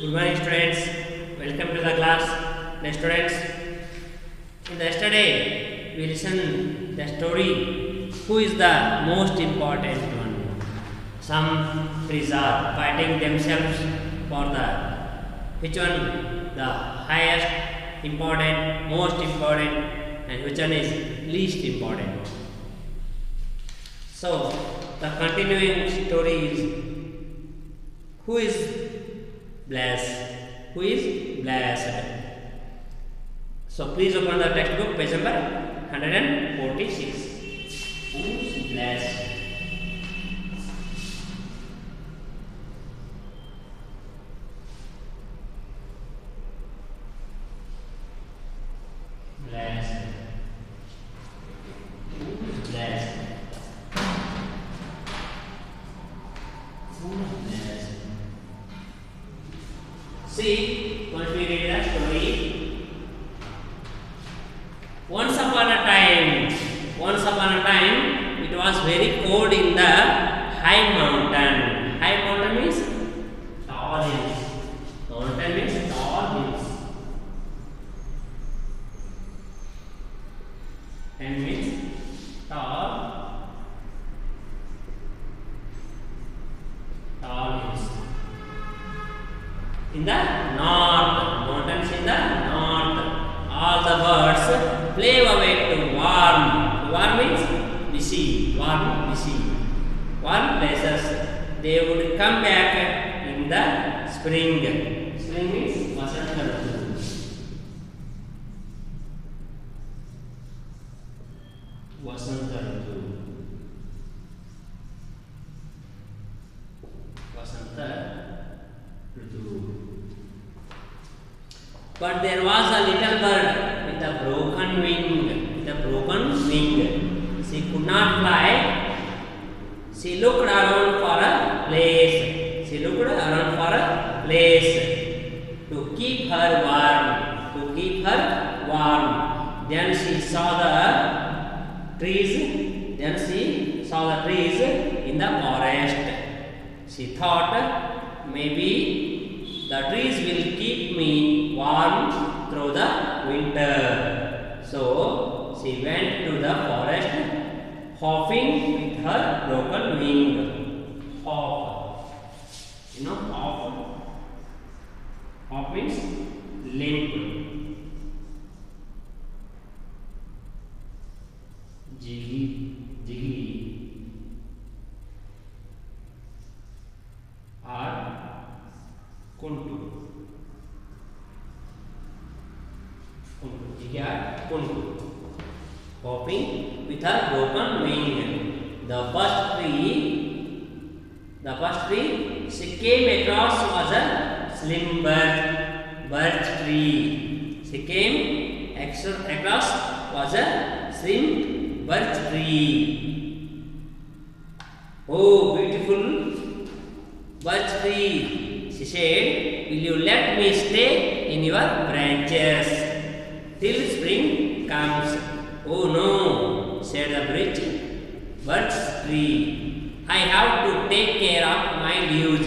Good morning, students. Welcome to the class. Now, students, in the yesterday we listened the story. Who is the most important one? Some trees are fighting themselves for the which one the highest important, most important, and which one is least important. So the continuing story is who is blessed? Who is blessed? So please open the textbook, page number 146. Who is blessed? Was very cold in the high mountain. High mountain means tall hills. Mountain means tall hills. And means tall, tall hills. In the north, mountains in the north, all the birds flew away to warm. Warm, busy. Warm places. They would come back in the spring. Spring means Vasanta. Vasanta Ritu. But there was a little bird with a broken wing, with a broken wing. She could not fly. She looked around for a place. She looked around for a place to keep her warm. To keep her warm. Then she saw the trees. Then she saw the trees in the forest. She thought maybe the trees will keep me warm through the winter. So she went to the forest, hopping with her broken wing. Hop. You know, hop. Hop means limp. Jiggy, jiggy. Or kuntu. Kuntu. Jiggy or kuntu. Hopping with her broken wing. The first tree, the first tree she came across was a slim birch, birch tree. She came across was a slim birch tree. Oh, beautiful birch tree, she said, will you let me stay in your branches till spring comes? Oh no, said the birch, birch tree. I have to take care of my leaves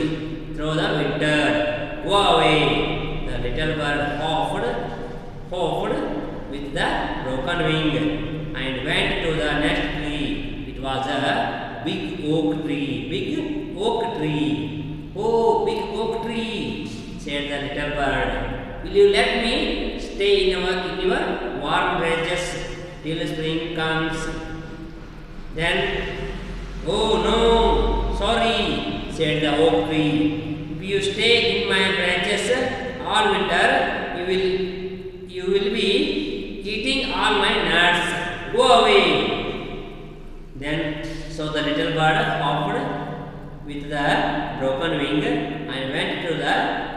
through the winter. Go away. The little bird hopped, hopped with the broken wing and went to the next tree. It was a big oak tree. Big oak tree. Oh, big oak tree, said the little bird. Will you let me stay in your, in your warm branches till spring comes? Then Oh no, sorry, said the oak tree. If you stay in my branches all winter, you will you will be eating all my nuts. Go away. Then so the little bird hopped with the broken wing and went to the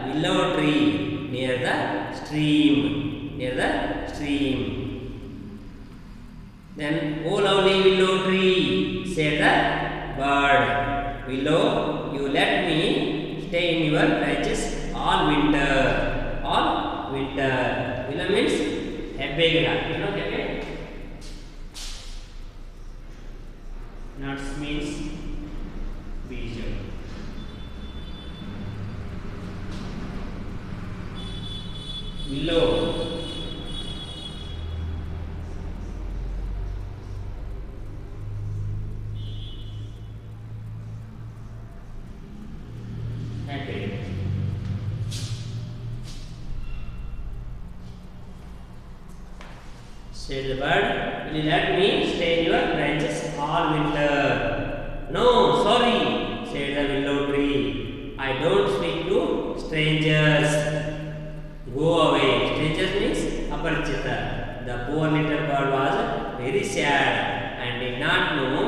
willow tree near the stream. Near the stream. Then, oh lovely willow tree, said the bird. Willow, you let me stay in your branches all winter. All winter. Willow means hebegla. You know hebegla? Nuts means bija. willow. Said the bird, will you let me stay in your branches all winter? No, sorry, said the willow tree. I don't speak to strangers. Go away. Strangers means aparichita. The poor little bird was very sad and did not know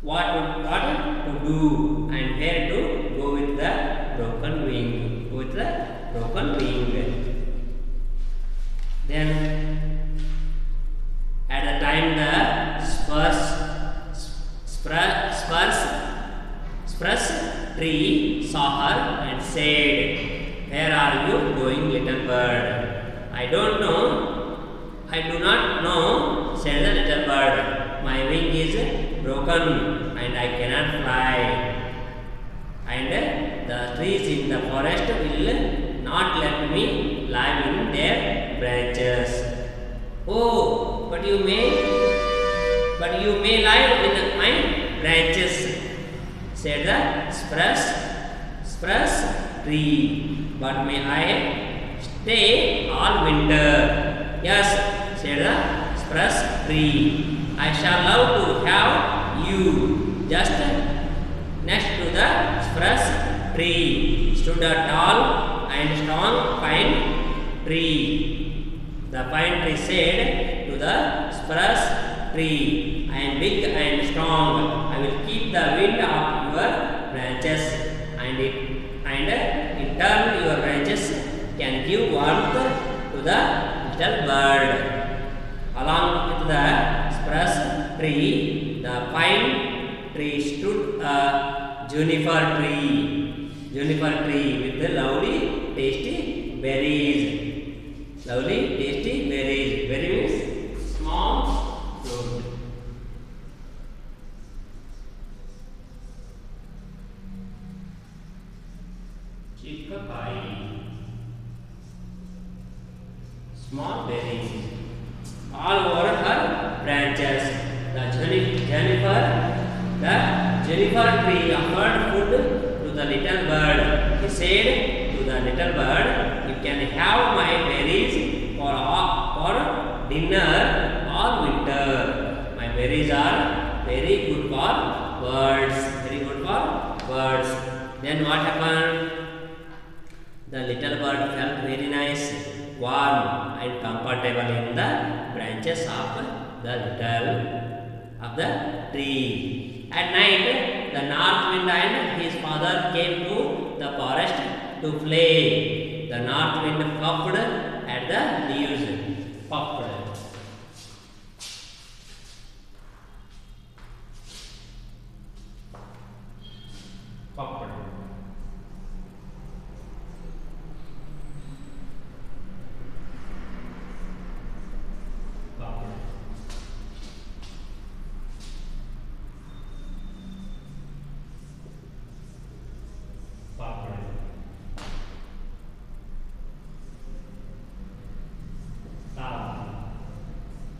what to, what to do and where to go with the broken wing. With the broken wing. Then at the time the spruce spruce spruce spruce tree saw her and said, Where are you going, little bird? I don't know. I do not know, said the little bird. My wing is broken and I cannot fly. And the trees in the forest will not let me live in their branches. Oh, but you may, but you may live in my branches, said the spruce, spruce tree. But may I stay all winter? Yes, said the spruce tree. I shall love to have you. Just next to the spruce tree stood a tall and strong pine tree. The pine tree said to the spruce tree, I am big and strong. I will keep the wind of your branches, and it and it turn your branches warmth to the little bird. Along with the spruce tree, the pine tree stood a juniper tree. Juniper tree with the lovely, tasty berries. Lovely, tasty berries. Berry means small fruit. Chickapie. Small berries. All over her branches. The juni- juniper, the juniper tree offered food to the little bird. He said to the little bird, "You can have my berries for for dinner all winter. My berries are very good for birds. Very good for birds." Then what happened? The little bird felt very nice, warm and comfortable in the branches of the little of the tree. At night, the north wind and his father came to the forest to play. The north wind puffed at the leaves, puffed. Puffed. Puffed. Tava.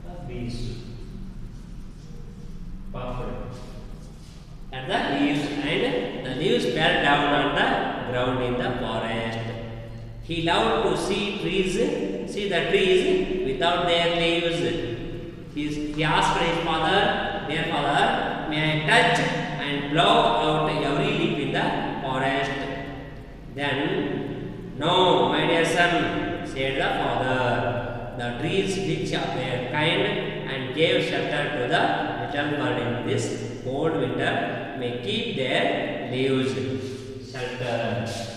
Aviso. Puffed. And the leaves and the leaves fell down on the ground in the forest. He loved to see trees, see the trees without their leaves. He, he asked his father, dear father, may I touch and blow out every leaf in the forest? Then, no, my dear son, said the father. The trees which were kind and gave shelter to the little bird in this cold winter may keep their leaves. Shelter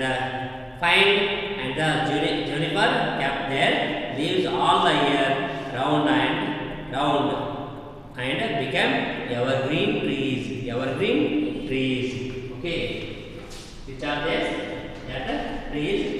the pine and the juniper kept their leaves all the year round and round and became evergreen trees. Evergreen trees. Okay. Which are these? That trees